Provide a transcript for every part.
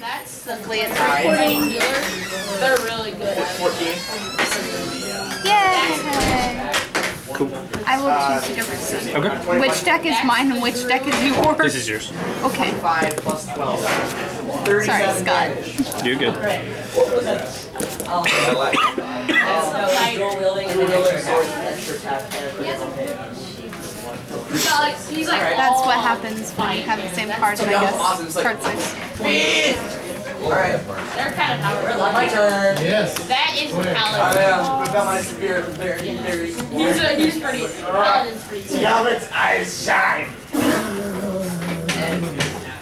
That's luckily it's recording. They're really good. at it. Yay! Cool. I will uh, choose a different set. Okay. Which deck is mine and which deck is yours? This is yours. Okay. 5 plus 12. Sorry, Scott. You're good. That's what happens when you have the same cards, I guess. Card size. Alright, They're kind of powerful. my turn. Yes. That is I paladin. know, we've got my spear very, very. He's a, he's pretty. Paladin's pretty. Cool. Eyes shine.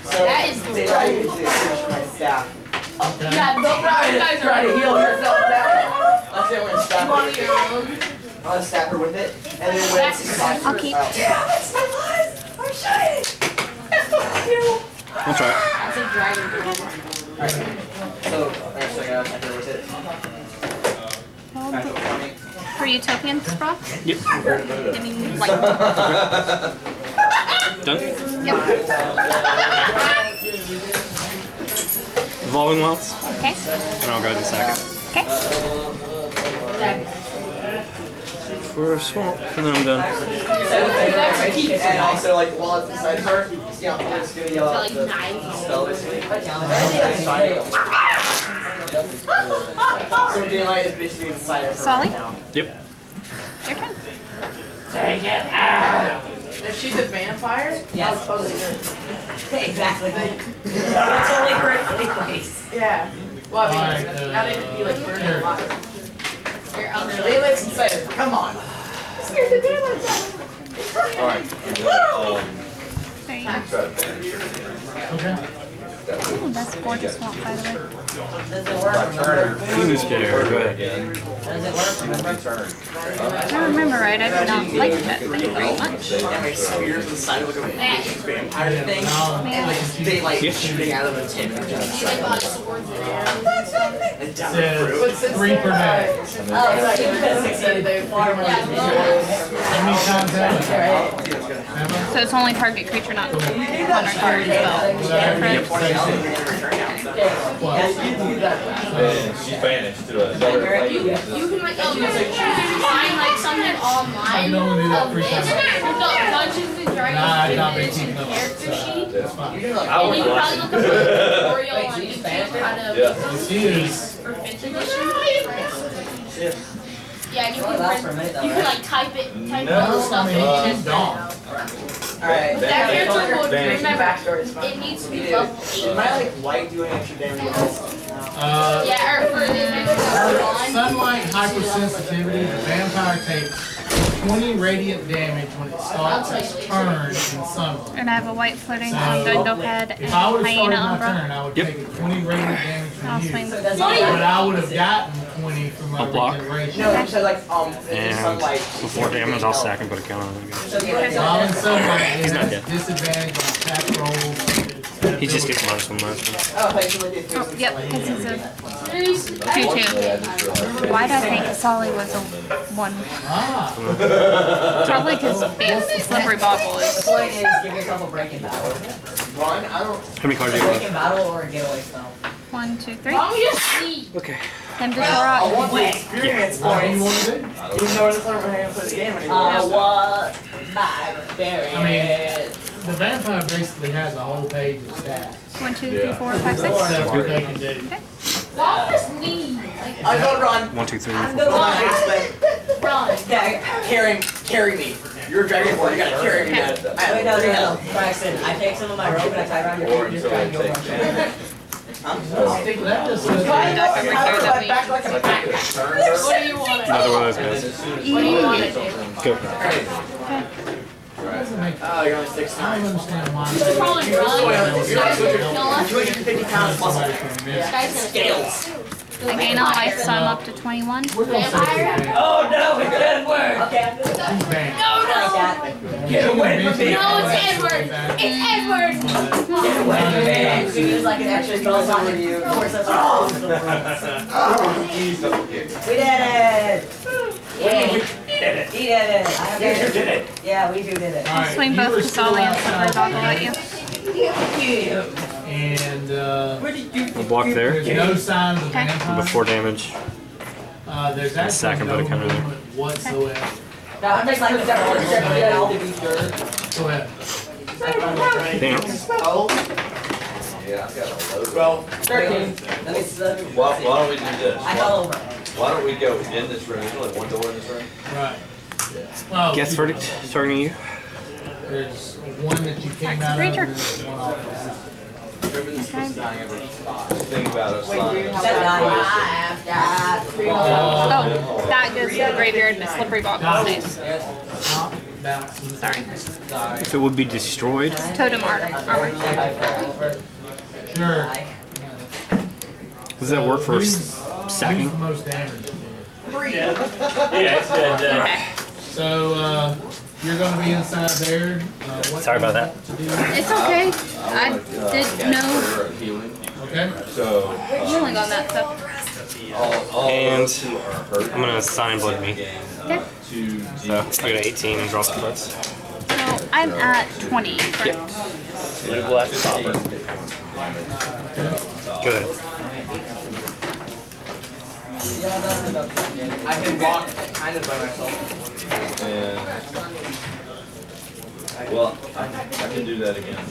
So, That is they try to use it my staff. Yeah, those guys Try to heal yourself now. That's it, we're gonna One of your own. I'm gonna stab her with it, and then when it's I'll keep. Yeah, that's my eyes! I'm shining! Fuck you! I'll try it. That's a dragon. So, alright, so I gotta attack her with it. Attack her for me. For Utopia Sprawl? Yep. I mean, like, Done. yep. Evolving Wilds. Okay. And I'll go to second. Okay. For a swamp. And then I'm done. And also, like, while it's inside her, you see how I'm just gonna yell out the nine. spell basically. So daylight is basically inside of her Solly? now. Yep. Your turn. If she's a vampire, Yes. I'll totally do it. Exactly. It's only for anyways. Yeah. Well, I mean, Alright, uh, not be like burning here. alive. Here, I'll do inside. Come on. Scared the daylight out There you um, go. Okay. Ooh, that's a gorgeous swamp, by the way. Does it work? Who's there? Go ahead. Does it work? If I remember right, I did not like that thing very much. Yeah, my spear's inside of like a vampire thing. Now, And like daylight shooting out of the tip. He like got swords and arrows. And down says But since three per day. uh, since they're succeeded, they far more Yeah, than well, How many times have you? Remember? So it's only target creature, not hunter card spell. Correct? She vanished to another You, you can like, oh, you can find like something online. You know when do that um, free time. the Dungeons and Nah, Dragons I've not been Divination keeping up with character sheet. That's fine. And you can probably look up a tutorial on YouTube how to Yeah. She is. for fifth edition. Yeah, and you Well, can a minute though, you can like type it, type No, all the stuff I in mean, and she's then gone. Alright. That character would Vanished. remember. backstory is fine. It needs to be Dude, level Is eight. my like light doing extra damage? Uh, Yeah, or for the adventure one. sunlight hypersensitivity. Vampire takes 20 radiant damage when it starts its turn in sunlight. And I have a white floating So, on Dundle Head and If I would have started Hyena my Umbra. turn, I would Yep. take 20 radiant damage I'll from swing you. with That's Funny. But I would have gotten 20 from my I'll block. regeneration. No, you said like um in And sunlight. before damage, I'll stack and put a count on it. So you like While in sunlight, He's it not has dead. disadvantage on attack rolls. He just gets minus one, minus one. Oh, I feel like it Oh, feels yep, like this is a There's- 2-2. Why did I think Solly was a 1? Ah, Probably because Slippery Bogle is... The point is give yourself a break in battle. Run, I don't. How many cards A do you break have? in battle or a getaway spell. 1, 2, 3. Why don't you just sleep? Okay. Time to I want the experience what do you points. want to do? Even though it's not really play the game anymore. Uh, want my berry. I mean, the vampire basically has a whole page of stats. 1, 2, 3, 4, 5, 6. That's what they can do. Why don't you just leave? Like, I don't run. One, two, three, I'm four. the one. run. Yeah, carry, carry me. You're a dragon boy. You gotta carry me. man. I Wait, no, three no, no. health. Braxton, I take some of my rope and I tie it around your feet and just try and go Or run. until it That just says Why Deck not? every How third do of I me. back like a What do you want? Another one of those guys. What do you want to do? Go. doesn't make. Oh, you're only six I don't understand why. You probably run. You're like Kill 250 pounds muscle. Somebody This this. guy's Scales. I gain a life, so I'm up to 21. We're gonna say it's a Oh no, it didn't work! Okay, I'm good. bang. Bang. No, no. Get away from me. No, it's Edward. It's Edward. Get away from me! We use like an extra spell slot to you. Force us all. We did it! Yay. He did it. I you it. did it. Yeah, we do did it. All right, Swing you both were to still Solly and outside Slippery Bogle the at you. And uh, We'll block there. there's no signs of Okay. vampire. Before damage. Uh, there's Sack actually and put a no counter there. movement whatsoever. No, I'm just like a separate, separate, now. Go ahead. Damn. Yeah, I've got a load. Well, Thirteen. Let me. Why, why don't we do this? I fell over. Why don't we go in this room, there's only one door in this room? Right. Well, oh, Geth's Verdict. Targeting you. There's one that you came out of, and there's one off. Think about us. That. Oh, that goes to the graveyard and the slippery bog stays. top. Sorry. If it would be destroyed. Totem armor. armor. Sure. Does that work for Who's- s- Who's sacking? the most damage? yeah, it's good. Uh, Okay. So, uh, you're gonna be inside there. Uh, what Sorry about do you that. want to do? It's okay. I didn't know. Healing. Okay. So, Healing on that stuff. all, all And those who are hurt. I'm gonna sign blood me. Okay. Two So I got 18 and draw some bloods. So I'm at 20. Yep. Blue black copper. Go ahead. I can walk kind of by myself. And, well, I, I can do that again.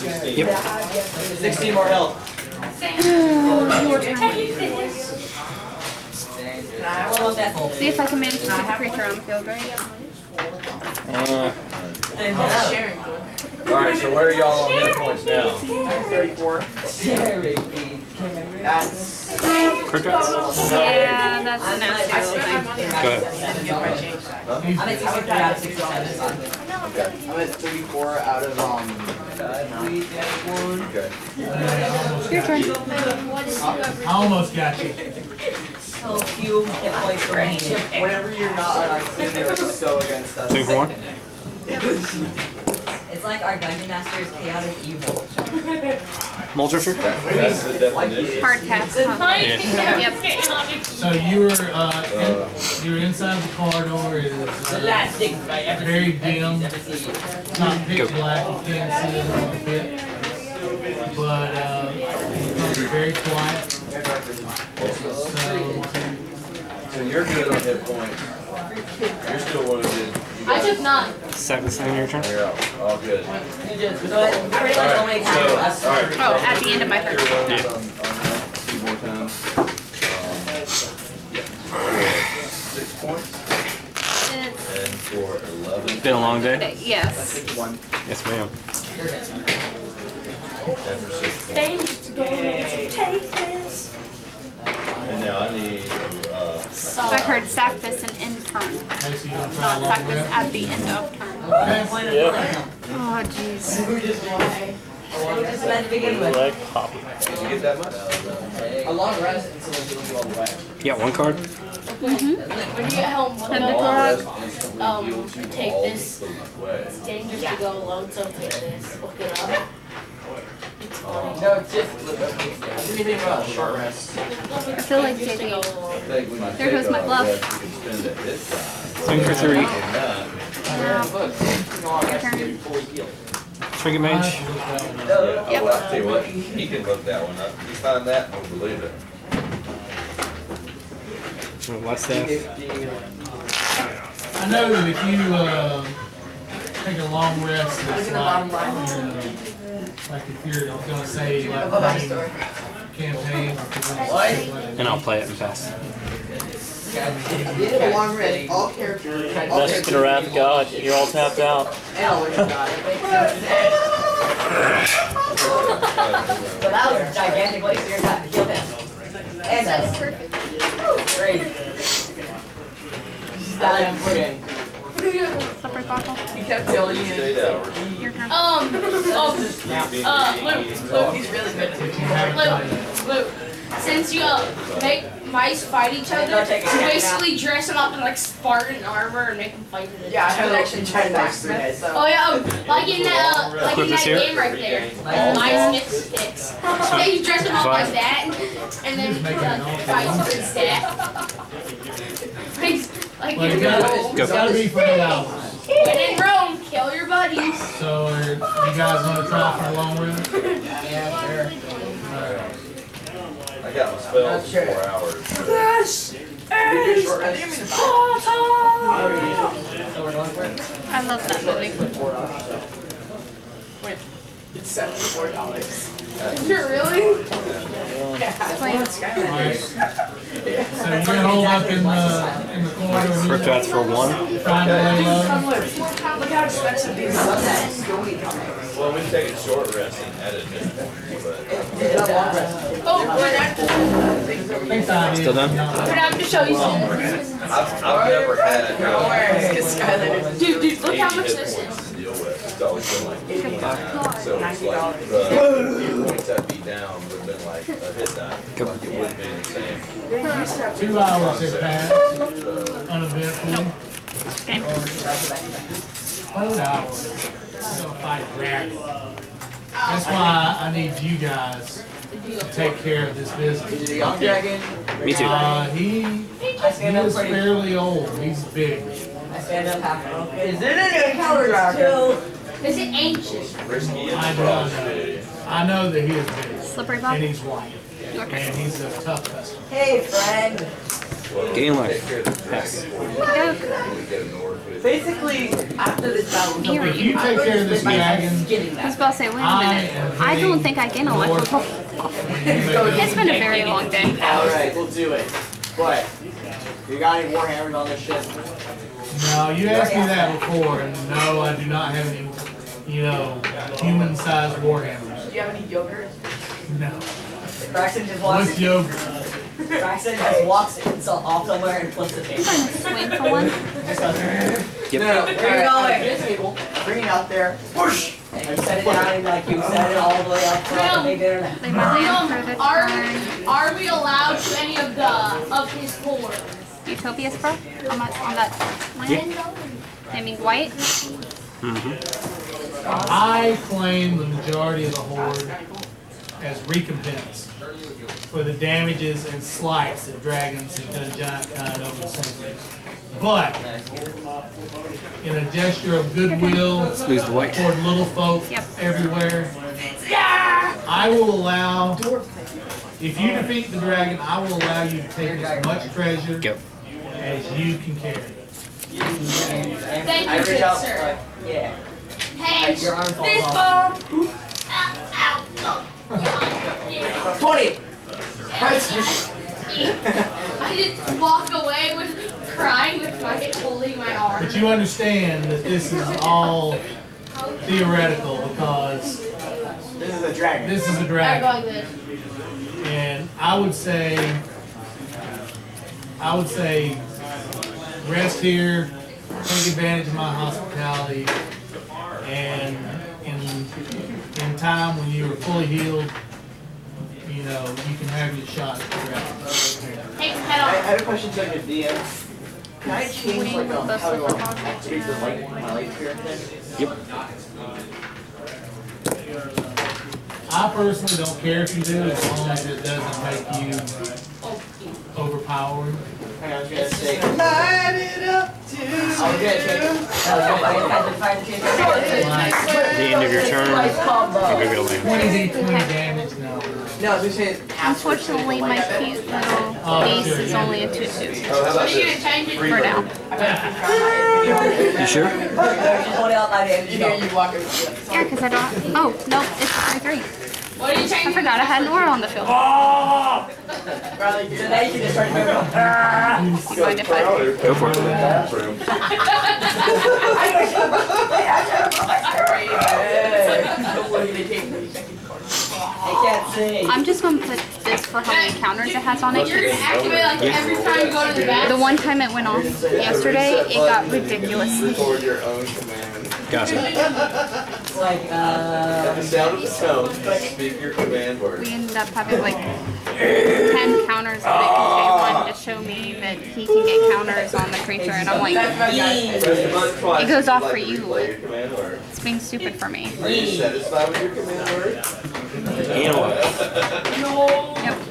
Sixteen. Yep. Sixteen more health. See if I can manage to keep the creature on the uh, field, right? Alright, so where are y'all on hit points now? Thirty-four. That's. crickets. Yeah, that's a nasty. Go ahead. I'm at sixty-three out of sixty-seven. I'm at thirty-four out of um. Okay. Your turn. I almost got you. So few hit points remaining. Whenever you're not on our team, they're so against us. Two for one. It's like our dungeon master is chaotic evil. Mulldrifter. That's the definition. Hard cast. Huh? Yeah. Yep. So you were, uh, in, you were inside the corridor. It is uh, thing I ever very dim, ever not pitch black. You can't see it a little bit, but uh, it very quiet. So So you're good on hit points. You're still wounded. You I got- took nine. Sack this thing in your turn. You're out. All good. But pretty much only Alright, so, alright. Oh, at the end of my turn. Yeah. On- on Two more times. Um, yeah. Six points and for eleven. Been a long day. yes. Yes, ma'am. And for six points. Dangerous to take this. And now I need, So I heard sack and end turn, okay, so you're gonna try not a long sack this rest. at the end of turn. Okay. Oh, jeez. Just let it begin with. did you get that much? A long rest and someone heals you all the way. You got one card. When you get home, one Send it of to the her. Instantly Um, take this. the. It's dangerous to go alone, so take this. Look it up. It's funny. No, it's just. What do you about short rest? I feel like Just taking. go I alone. think when you There goes my bluff. that You can spend it this time. Swing for three. And that, Look, you know, I have to get fully healed. Trinket I mage. have that one. Yeah, Yep. oh, I'll tell you what, he can look that one up. You find that, and we'll believe it. What's that? I know that if you uh, take a long rest, it's like, you know, like if you're gonna say like running campaign or if you're gonna say like- And I'll play it and pass. Did a long rest, all characters. all That's gonna wrath God. You're all tapped out. But that was a gigantic waste of your time to kill him. And that's Perfect. great. That pudding. Slippery Bogle. He kept killing you. State hours. Your turn. Um, oh, uh, Luke, Luke, He's really good. If you have Luke, Luke, since you uh, make mice fight each other, Don't take you it down. basically dress them up in like Spartan armor and make them fight in it. Yeah, I haven't actually tried Blacksmith, so. Oh yeah, um, like in that, uh, like in this that here? game right there, like mice mix sticks. Yeah, you dress them up Fine. like that, and then Just make it uh, fight with staff. like, like Well, in you gotta, Rome. it's gotta be for eight hours. When in Rome, kill your buddies. So are you guys want to try for a long run? Yeah, sure. Alright. I got my spells in four hours. This is Short rest. Sparta. So we're going for it? I love that movie. Four dollars, so. It's seventy-four dollars. Is it really? Wait, Alright. So you're gonna hold up in the, in the corridor and Rift for one. trying to lay low? Look how expensive these are. Well, we can take a short rest and edit it. But It's not long rest. Oh, we're not. Still done? We're not gonna show you something. I've, I've never had uh, Dude, dude, look how much this is. Points to deal always been like 89. So it's like the few points I'd be down would have been like a hit die. Like it wouldn't be the same. Two hours have passed uneventfully. okay. Four hours. Gonna fight Dragon. That's why I need you guys to take care of this business. Is it dragon? Me too. Uh, he, he I stand up is fairly old. He's big. I stand up half. Is it an encounter dragon? Is it ancient? Risky and I do not know. I know that he is big. Slippery And Bob. he's white. Your turn. And he's a tough customer. Hey, friend. Gain Take life. care of the dragon Pass. before you Go. really get an orc with. Basically, after this battle, You're If you take care of this dragon, getting I that. was about to say, wait a I minute. am I don't think I gain a life. It's been a very long day. Alright, we'll do it. What? You got any warhammers on this ship? No, you asked me that before, and no, I do not have any, you know, human-sized warhammers. Do you have any yogurt? No. Braxton just walks With in. yogurt. Braxton just walks in so off somewhere and flips the I'm table. swing for one. Yep. No, Where you going? This table. Bring it out there. Whoosh! And you set it down like you set it all the way up front. They did it. Leave my land for the Are, turn. are we allowed to any of the, of his horde? Utopias, bro? On that, on that land? I mean, white? Mm-hmm. I claim the majority of the horde as recompense for the damages and slights that dragons have done giant kind over the centuries. But, in a gesture of goodwill Lose the white. toward little folk Yep. everywhere, I will allow, if you defeat the dragon, I will allow you to take as much treasure Go. as you can carry. Thank you, reach good out. sir. Yeah. Hands. Your arm falls Fist off. Ow, ow, oh. Yeah. 20! I just walk away with crying with my holding my arm. But you understand that this is all theoretical because This is a dragon. this is a go dragon. And I would say, I would say, rest here, take advantage of my hospitality, and in, in time when you are fully healed, you know, you can have your shot at the dragon. Head I have a question to the DM. Can I change like um, how you want to activate the light, my light here? Yep. I personally don't care if you do, as long as it doesn't make you overpowered. Hang on, I was gonna say. Light it up to. I was gonna change. Like The end of your turn. You go get a land. twenty d twenty damage, no. No, I was just saying. Unfortunately, my cute little oh, ace is only a 2-2 Oh, how about Are you this? gonna change it? for now. You sure? Hold out by the end. You hear you walking. Yeah, because I don't. Oh, no, it's 3-3. What are you I forgot I had an aura on the field. So now you can just start to go. I. Go for it. They can't see. I'm just gonna put this for how many counters it has on it. You're gonna activate like every time you go to the The one time it went off yesterday, it got ridiculous. Record your own command. Gotcha. It's like, uh, At the sound of the tone, speak your command word. We ended up having like 10 counters that it could get one to show me that he can get counters on the creature, and I'm like, Press the button twice It goes off for you. replay your command word. it's being stupid for me. Are you satisfied with your command word? And what? Yep.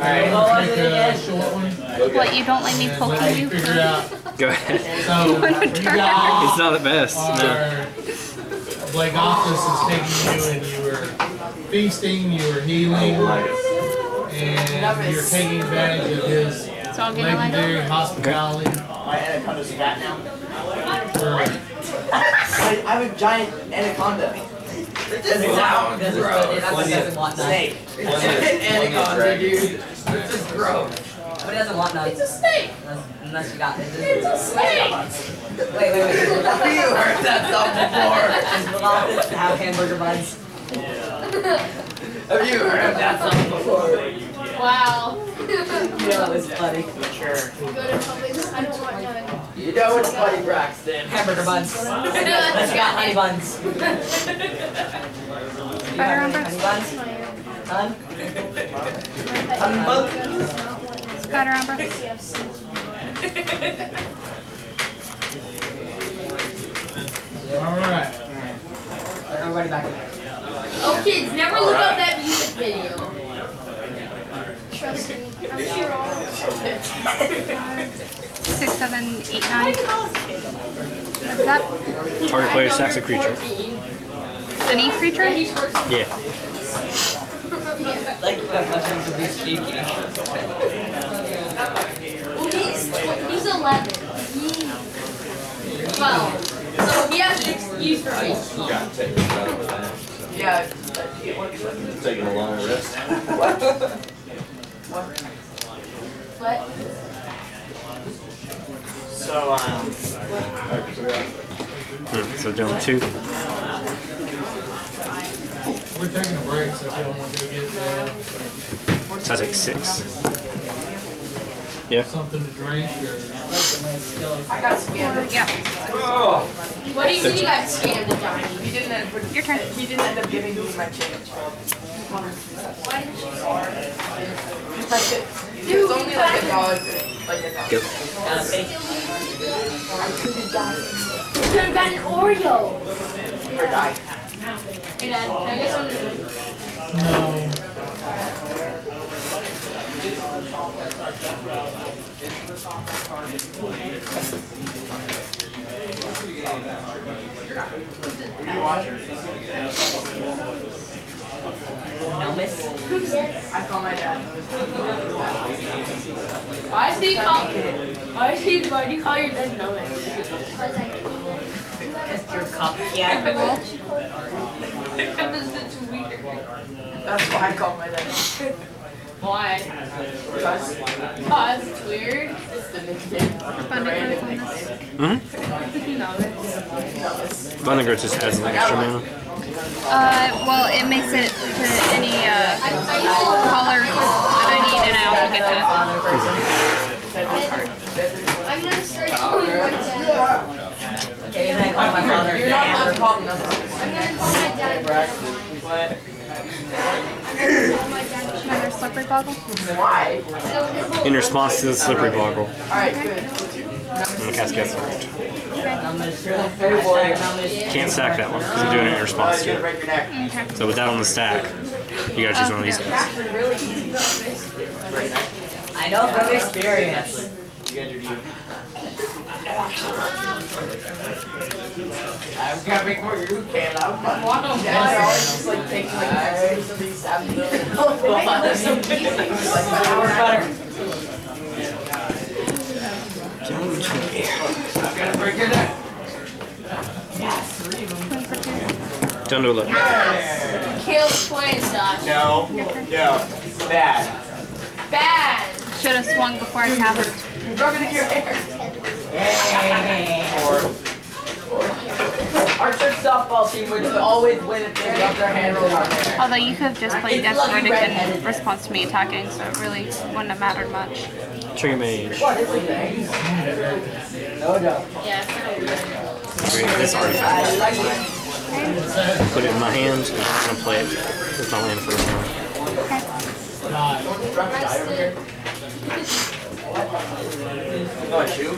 Alright, take a short one. What, you don't let me and poke you you figure for out. Go ahead. So, you turn. It's not the best. No. Are Blake Office is taking you and you were feasting, you were healing, oh, and you're taking advantage of his So I'll give you like legendary hospitality. My anaconda's fat now. For, I, I'm a giant anaconda. This is wow. This is gross. That's He doesn't want nuts. Snake. Anaconda, dude. This is gross. But doesn't want nuts. It's a snake. Unless, unless you got it. It's a snake. Wait, wait, wait. Have you heard that song before? Does Loftus have hamburger buns? Yeah. Have you heard of that song before? Wow. Yeah, that was funny. Sure. Go to Publix. I don't want none. You know it's Buddy Braxton. Hamburger buns. Unless you got honey buns. Butter on Honey buns? Hun? Honey bun? Butter on breast. alright. Everybody back in there. Oh, kids, never look up that music video. Trust me. I'm sure all Six, seven, eight, nine. What's that? Target player sacks a creature. The knee creature? Yeah. Like, Well, he's, he's 11. He's 12. So he has an excuse for me. Got to out of that. Yeah. Taking a long rest. What? What? So, um, Hmm, So doing two. We're taking a break, so if you don't want to get uh, So I take six. Yeah. something to drink or I got scammed. Yeah. What do you mean you got scammed, Johnny? He didn't end up, Your turn. he didn't end up giving me my change. Why didn't you It was only like a dollar, like a dollar. Go. Gotta pay. You could have gotten Oreo. Or die. Hey, Dad, can I get some? no. No, miss. I call my dad. Why is he call? Why is he? Why do you call your dad? Just your cup. Yeah. Because it's weird. That's why I call my dad. Why? Because it's weird. it's the nickname. Thunder goes on this. Mm-hmm. Novice. Just adds an extra mana. Uh, well, it makes it to any uh, color that I need, and I also get that. I'm gonna start calling my dad. Okay, and I call my father. You're not allowed to call me. I'm gonna call my dad. But Call my dad. Another slippery bogle. why? In response to the slippery bogle, Alright, good. I'm gonna cast Gets Effect. Now, miss. Very boring. Now, miss. Can't sack that one because I'm doing it in response to it. break your neck. So with that on the stack, you gotta choose one of these guys. Actually, really easy. I know from experience. I'm make more you can. I'm I'm walking down. They're always just like taking like pictures of these sabs. They make it look so easy. It's like an hour better. I'm gonna break your neck. Down to 11. Caleb's playing Josh. No, no, bad. Bad. Should have swung before I tapped. You're rubbing in your hair. Our church softball team would always win if they rubbed their hand over their. Although you could have just played Desperate in response to me attacking, so it really wouldn't have mattered much. Trinket Mage. What is it? No joke. Yeah. This artifact. I like it. Put it in my hand, and I'm gonna play it with my land for a turn. Die. Oh, shoe?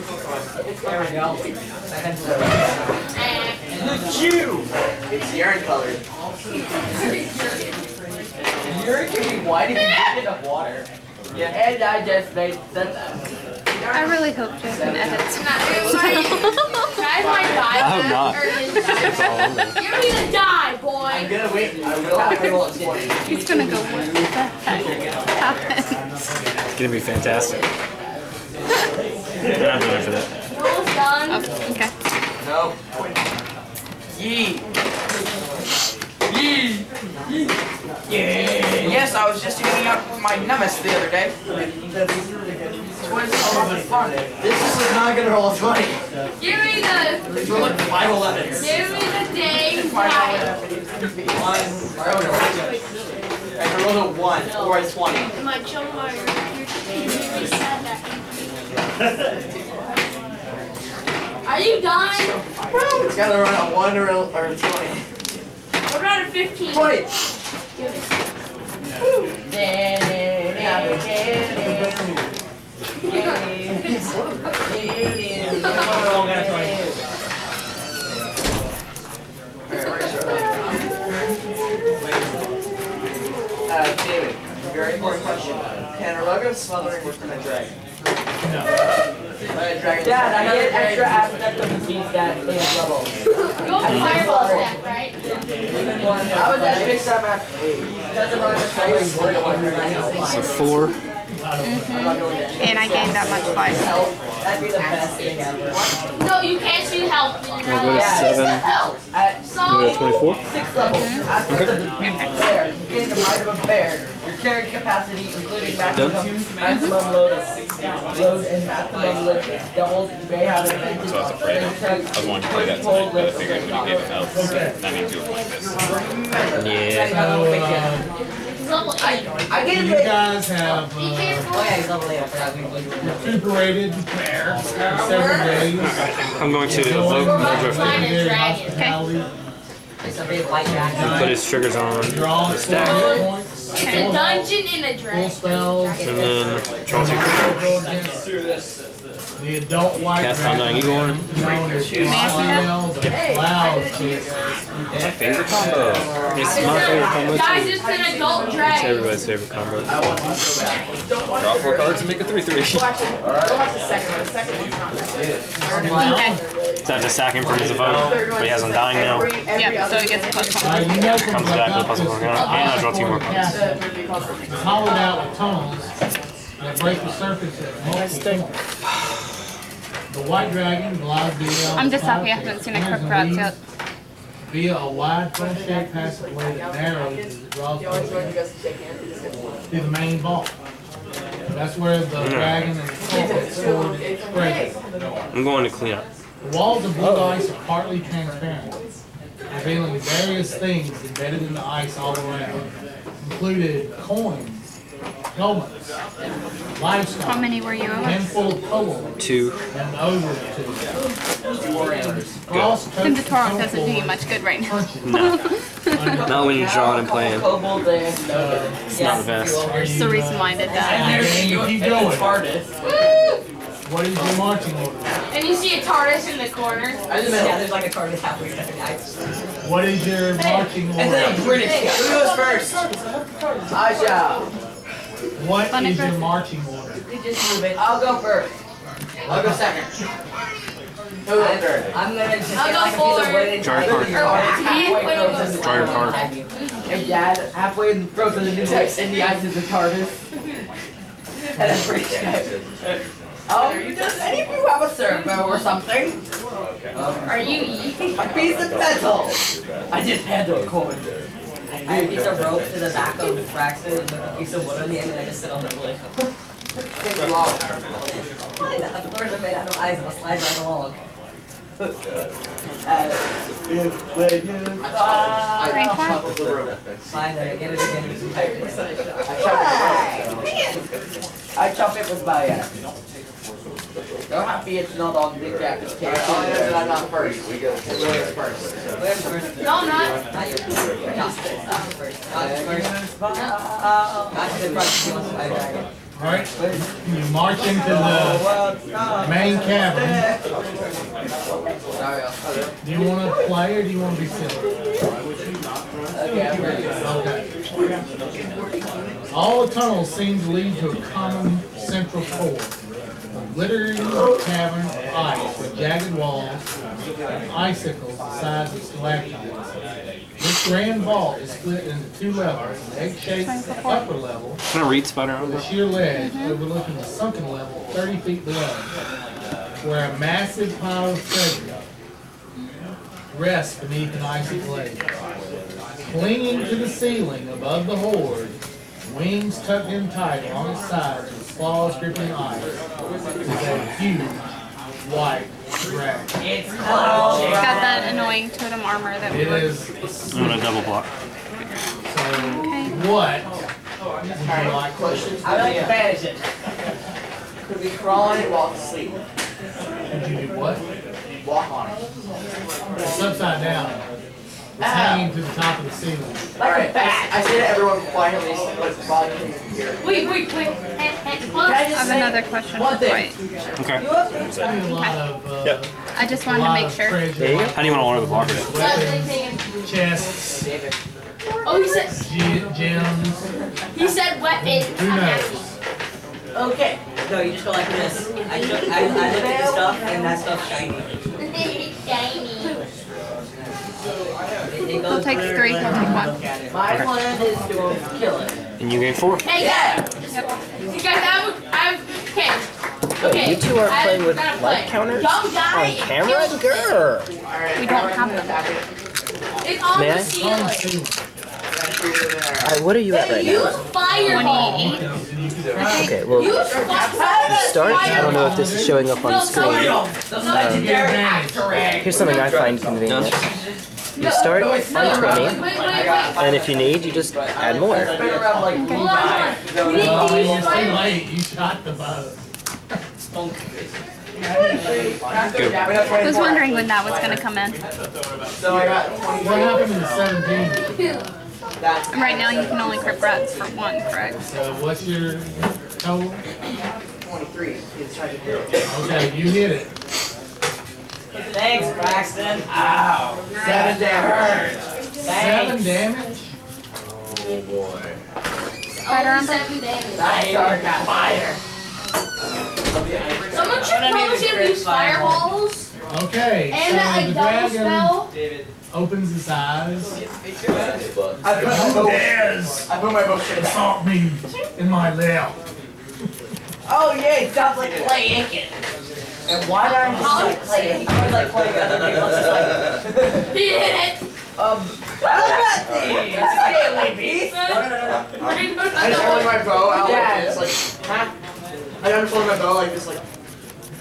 There we go. The Shoe! It's urine colored. urine can be white if you drink enough water. Yeah, and I just made sense. I really hope Jeff can edit. Can I have my die I hope not. or his die? It's all in there. Give me the die, boy. I'm gonna wait. I will have to roll at 20. He's gonna go, what the heck happened? It's gonna be fantastic. I'm ready for that. Roll's done. Oh, okay. No. Yee. Yee. Yee. Yeah. Yes, I was just hanging out with my nemesis the other day. What is so much fun? This is not gonna roll a 20. Give me the, It's rolling 5 11s. give me the dang die. I can roll a 1 or a 20. My Joe Meyer, you just said that. Are you done? It's gotta run a 1 or a, or a 20. What about a 15? 20! Uh, David, very important question. Can a rug of smothering work on a dragon? No. Dragon. Dad, I get extra aspect of the beast that they have level. Go fireball stack, right? I was at fixed up after eight. Doesn't run the crazy word of what So four. Mm-hmm. And I gained that much life. That'd be the best thing ever. No, you can't shoot health. We'll go to seven. At So, We'll go to twenty-four. six levels, aspect of the bear, you gain the might of a bear. Your carrying capacity, including maximum, maximum load of load and maximum lift doubles. You may have an advantage. So I was afraid. I was wanting to play that tonight, but I figured when you gave it out, that means you would like this. Yeah. So, uh, level 8. I get you it. guys have Be uh, careful. Oh yeah, he's level eight. I forgot we we- recuperated for several days. I'm going to Enjoying evoke the Mojo hospitality. It's a big white and dragon. put his triggers on. The stack. Points. A dungeon in a Full spells. And then draw two cards. The adult white Cast dragon. Undying Evil on. Known as Lionel, the cloud. My favorite combo. It's my favorite combo Guys, it's an adult It's everybody's favorite combo. Draw four cards and make a three-three. Okay. So I have to sack him from his evoke, but he has Undying now. Yep, so he gets a plus Uh, one. Comes back with a plus one and I draw two more cards. Hollowed out with tunnels that break the surface at multiple points. The white dragon glides via. Uh, I'm just happy I haven't seen a quick route yet. Via a wide funnel-shaped passageway that narrows as it draws closer to the main vault. That's where the dragon and the culprit stored its treasure. I'm going to clean up. The walls of blue ice are partly transparent, revealing various things embedded in the ice all around, included coins, helmets, How many were you a owing? handful of coal, Two. and an over or two. Frost Then the toasted doesn't do you much good right now. No. Not when you're drawing and playing. Kobold and uh, It's not the best. Are It's the you, reason why I did that. And you keep going. Woo! What is your marching order? And you see a TARDIS in the corner. I just yeah, there's like a card that's halfway through the ice. What is your marching And then order? British. Who goes first? I shall. What Funny is your marching order? You just move it. I'll go first. I'll go second. Who goes I'm, third? I'm gonna just I'll go like a piece of forward. wood and Draw your tie it your card. arm. Halfway Wait, wait, frozen wait. in your the card. ice. Dad, halfway frozen in the text in the ice is the TARDIS. and I'm pretty sure. Oh, does any of you have a servo or something? Are you eating? A piece of metal. I just had to record. I had a piece of rope to the back of Braxton and a piece of wood on the end and I just sit on the wood. Take long. Fine, the doors are made out of ice and I'll slide right along. Uh, Green card? I get it again. I chop it with my uh, You're happy it's not on the captain's case. Yeah, that I'm not first. We go first. Where's first? No, I'm not. Not you. You're not first. I'm first. I'm first. That's the front. He wants to fight a dragon. Alright, you march into the main cavern. Do you wanna play or do you wanna be sitting? Okay, I'm ready. Okay. All the tunnels seem to lead to a common central core. A glittering cavern of ice with jagged walls and icicles the size of stalactites. This grand vault is split into two levels, an egg-shaped upper level Can I read Spider on with a sheer ledge overlooking the sunken level 30 feet below, where a massive pile of treasure rests beneath an icy glade. Clinging to the ceiling above the hoard, wings tucked in tight along its sides with claws gripping ice, is a huge white dragon. It's oh, It's called. got that annoying totem armor that we It were. is, I'm gonna double block. so Okay. what would you like to do? I like to banish it. Could we crawl on it while asleep? Could you do what? Walk on it. It's upside down. It's hanging to the top of the ceiling. Alright, I, I say to everyone quietly, like, while you here. Wait, wait, wait. Hey, hey, I what? I just have another question one for thing? Dwight. Okay. There's a lot of, uh, Yep. I just a wanted to make sure. treasure, How do you want to order the blocker? weapons, chests, Oh, he said, ge- gems. he said weapon. Who knows? Okay. No, you just go like this. I look, I, I look at the stuff and that stuff's shiny. Shiny. It, it He'll take three, he'll take I one. look at it. My plan is to kill it. And you gain four. Hey, you guys, I have, a- I have, okay. Okay. you two are I playing with gotta life play. counters On camera? kill- Grr. We don't have them. It's on May the On the ceiling. Ceiling. Alright, what are you at right Use now? fireball. 28. Okay, well, Use fireball. start. I don't know if this is showing up on screen. The um, legendary Actorang. Here's something I find convenient. You start on 20, Wait, wait, wait. and if you need, you just add more. Spin like Hold on, hold on. We need Well, I it's too fireball. late. You shot the bow. I was wondering when that was gonna come in. So I got 23. What happened to the 17? That's And right now you can only Crypt Rats for one, correct? So what's your total? 23. It's trying to do it. Okay, you hit it. Thanks, Braxton. Ow. Seven damage. Seven damage? Oh boy. Spider Only on seven damage. I got fire. Someone should probably use fireballs Okay, and that so like double dragon spell. Opens his eyes. I put my bow. Yes! I put my bow straight back. Assault me in my lap. Oh yeah, it sounds like Clay Aiken. And why not just like Clay Aiken? I like playing other people. It's like, He hit it. um, how about these? Scaly beast. I just holding my bow out like this, like, huh? I am just holding my bow like this, like,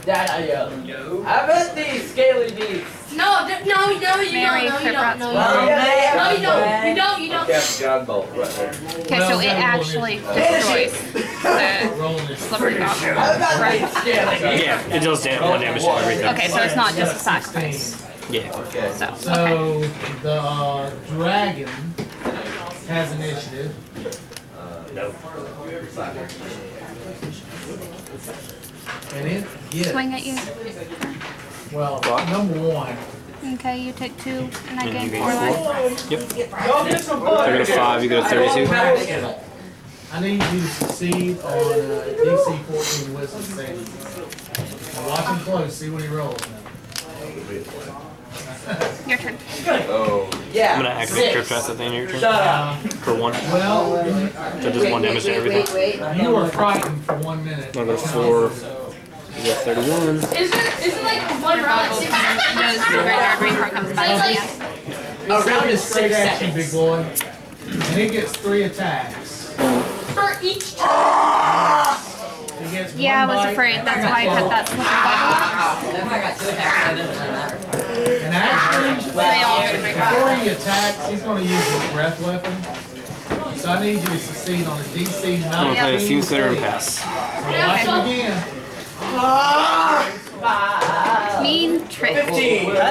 Dad, I yell. How about these scaly beasts? No, d- no, no, you Mary, don't. No, you crit don't. No, you for Well, don't. yeah, No, you don't. You don't. You don't. Captain God bolt right there. Okay, so it actually destroys the slippery dog. How about Right. these scaly beasts? Yeah, it does da- one damage to everything. Okay, so it's not just a sacrifice. Yeah. Okay. So, okay. So the uh, dragon has initiative. And it gets, Swing at you. well, number one, Okay, you take two, and I And gain you four life. Yep. Go get some I got a five, you got a thirty-two. I need you to succeed on uh, DC 14 wisdom saving. Now watch him close, see what he rolls now. Your turn. Oh. Yeah. I'm gonna activate Crypt Rats at the end of your turn Shut up. for one. Well, So just one damage to everything. you were frightened for one minute. I'll go four. You got thirty-one. Isn't isn't like one round at six? Goes to the graveyard, graveyard comes back. It's like Yeah. A round is Straight six action, big boy. And he gets three attacks. for each turn. Yeah, I was bite afraid. That's why I cut that slippery dog. If I got two attacks, it doesn't matter. And actually, They all go to graveyard. before he attacks, he's going to use his breath weapon. So I need you to succeed on a DC 19. I'm gonna play a few sitter and pass. Watch him again. Mean trick. How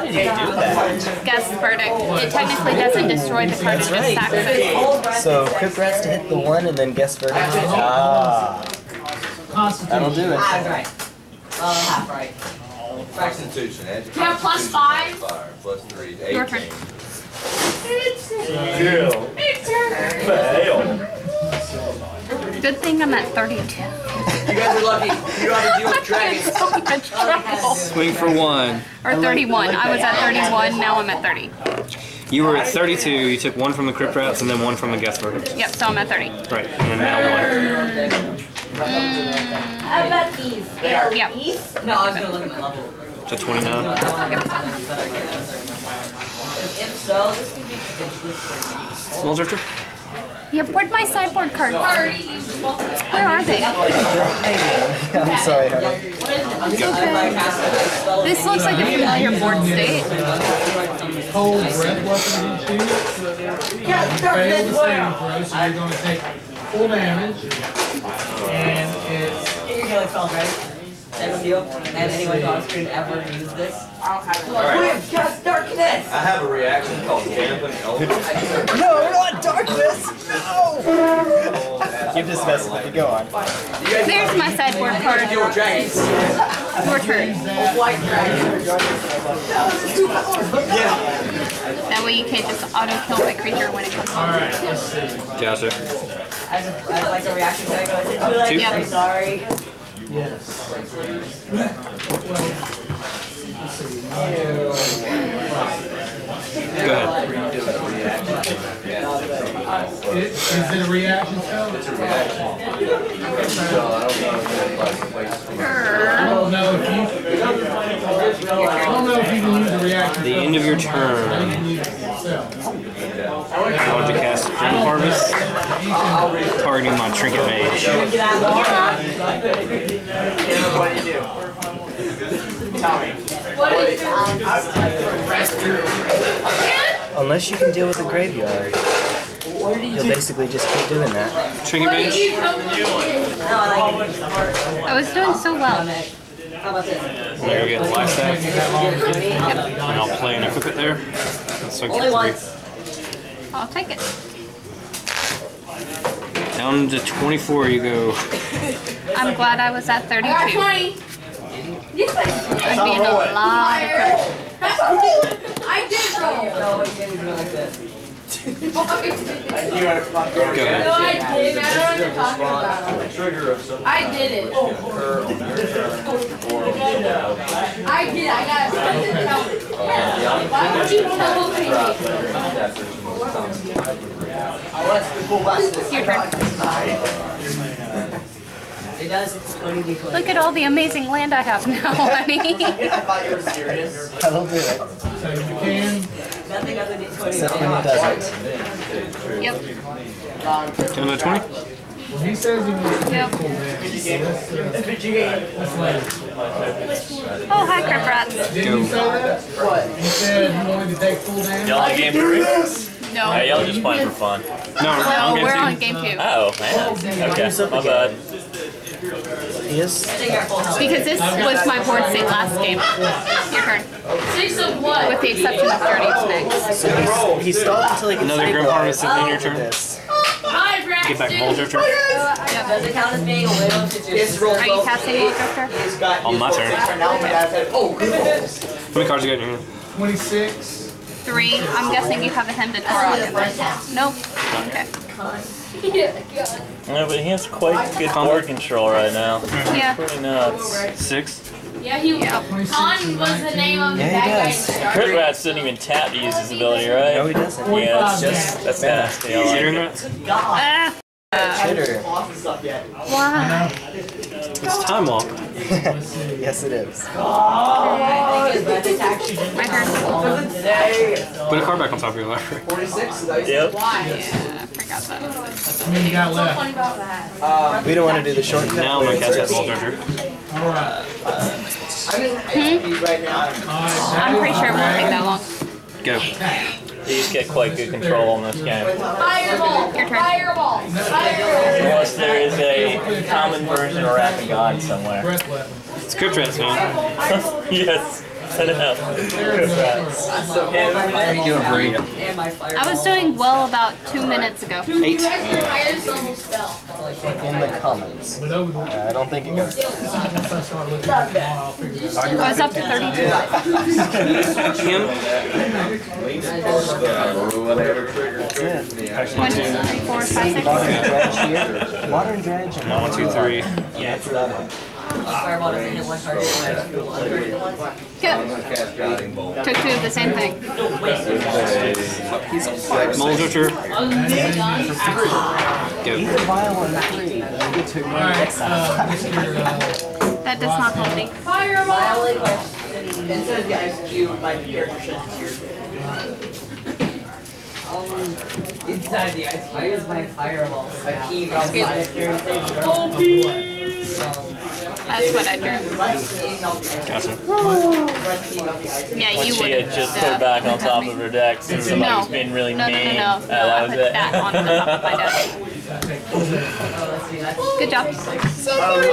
did you do that? Geth's Verdict. It technically doesn't destroy the card, it just stacks it. So, Crypt Rats to hit the one and then Geth's Verdict. Ah, that'll do it. I'm right. Well, half right. Constitution. Yeah, five. Plus three, Your turn. eighteen. It's Does Good thing I'm at 32. You guys are lucky. You don't have to deal with dragons. so much trouble. Swing for one. Or 31. I was at 31, now I'm at 30. You were at 32. You took one from the Crypt Rats and then one from the Guest Guesswork. Yep, so I'm at 30. Right, and now one. Mm, How about these? They are Yep. these? No, I was gonna look at my level. To 29. If so, this could be potentially pretty. Small drifter? Yeah, where'd my sideboard cards? Where are they? I'm sorry, honey. This looks like a familiar board state. Cold breath weapon against you. You fail the saving throw, so you're going to take full damage. And it's Get your healing spells ready. Same deal. And anyone on screen ever use this. Alright. Cast darkness! I have a reaction called Dampen Elf. No, not darkness! No! You're dismissing it. Go on. There's my sideboard card. Deal with dragons. Your turn. White dragon. That way you can't just auto kill my creature when it comes home. alright. Let's see. Gotcha. As, a, as like a reaction to it, go into like, Two. I'm sorry. Yes. Go ahead. It, is it a reaction spell? It's a reaction. I don't know if you. Can use a reaction. The end of your turn. I want to cast Dream Harvest, targeting my Trinket Mage. Unless you can deal with the graveyard. You'll basically just keep doing that. Trinket Mage? I was doing so well. How about this? There we go, life stack. And I'll play and equip it there. So I Only get three. once. I'll take it. Down to 24 you go. I'm glad I was at 32. I got 20. Yes, I I'd be in a lot of trouble. I did roll. No, but you can't even do it like this. No, I did. Go. I don't know what you're talking about. Trigger of some I did it. occur on your turn or on the I did. I got something to tell me. Why would you tell me? I want to cool bust Your turn. It does. It's 20 d20. Look at all the amazing land I have now, honey. I thought you were serious. That'll do it. So you can. Nothing other than 20. Except when it doesn't. yep. Down to 20? When he says he wants to Yep. take full damage, so let's, uh, let's later. Oh, hi, Crypt Rats. Didn't you say that? What? You said you wanted to take full damage? Y'all on game three? No. Hey, y'all just playing for fun. No, No, I'm we're on two. game two. Oh, man. Okay, my bad. He is. Take our full health. Because this was my board state last game. Your turn. Six of what? With the exception of Journey's next. So he's, he's stalled until he can Another Grim Harvest at the of your oh. turn. this. Hi, Braxton. Get back Mulldrifter. Does it count as being a whale since it's roll Are you casting Mulldrifter? Got On my turn. now my dad oh, good. How many cards you got in your hand? Twenty-six. Three. I'm guessing you have a Hymn to Tourach. Nope. Okay. Yeah, God. Yeah, but he has quite good board control right now. Yeah. Pretty nuts. Six. Yeah, he Khan was the name of the Yeah, he bad guy. does. starter. Crypt Rats didn't even tap to use his ability, right? No, he doesn't. Yeah, it's just, that's nasty. I like Cheating it. rats? Ah. Why? It's time walk. yes, it is. My turn. Put a card back on top of your library. 46? Yep. Yeah, I forgot that. How many you got left? Funny. We don't want to do the shortcut. Now I'm gonna catch that Mulldrifter. Alright. I'm hmm? in right now. I'm pretty sure it won't take that long. Go. He's got quite good control on this game. Fireball. Your turn. Fireball. Fireball. Unless there is a common version of Wrath of God somewhere. Breath weapon. It's Crypt Rats, man. yes. I know. How you doing, Bree? And my fire. I was doing well about two minutes ago. Eight. Tires. In the comments. But over the. Uh, I don't think it goes. Once I start looking at it, I'll it was up to 32. Kim? That's it. One, two, three, four, five, six. Modern dredge here. Modern dredge and One, two, three. That's about it. Fireball doesn't hit one target. Good. Took two of the same thing. Molder. Go. He's a violent three. You get to one Alright, next Mr. That does not hold me. Violate my. Instead of the ice cube, my character should here. Um, inside the ice cube. I use my fireball. My key Excuse me. That's what I drew. Gotcha. Yeah, When you she had just put back on top of her deck since somebody No. was being really No, no, no, no. Uh, No, that I was put it. that on the top of my desk. Good job. Somebody